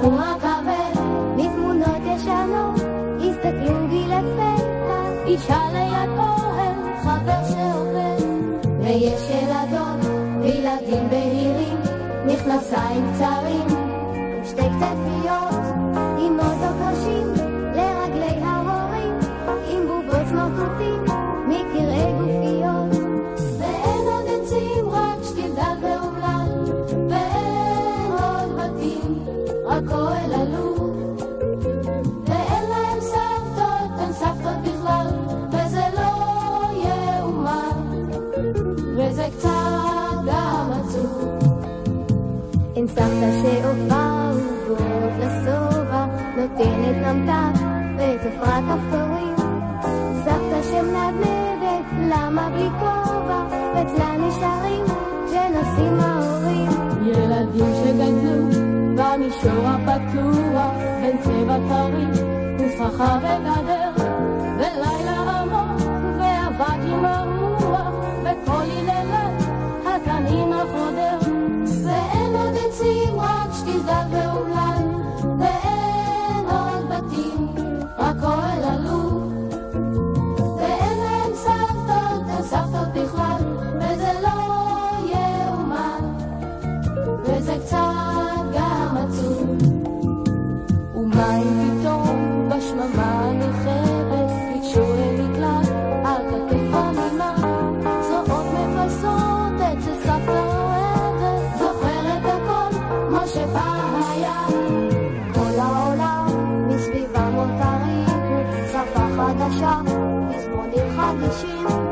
קחו עכבר מתמונות ישנות, הסתכלו בי לפתע, אישה ליד אוהל, חבר שעובר, ויש ילדות וילדים בהירים, מכנסיים קצרים, שתי כתפיות, עם אוטו קשים, לרגלי ההורים, עם בובות סמרטוטים. סבתא שעופה ובורות לשובע, נותנת ממתק ותפרה כפתורים. סבתא שמנדנדת, למה בלי כובע, ואצלה נשארים כשנוסעים ההורים. ילדים שגדלו במישור הפתוח, מים פתאום בשממה נחרב, פיצ'ו אל מקלט על כתף הנימה, זרועות מבזות אצל סבתא אוהבת, זוכרת הכל כמו שפעם היה. כל העולם מסביבם עוד הרים, שפה חדשה, מזמונים חדישים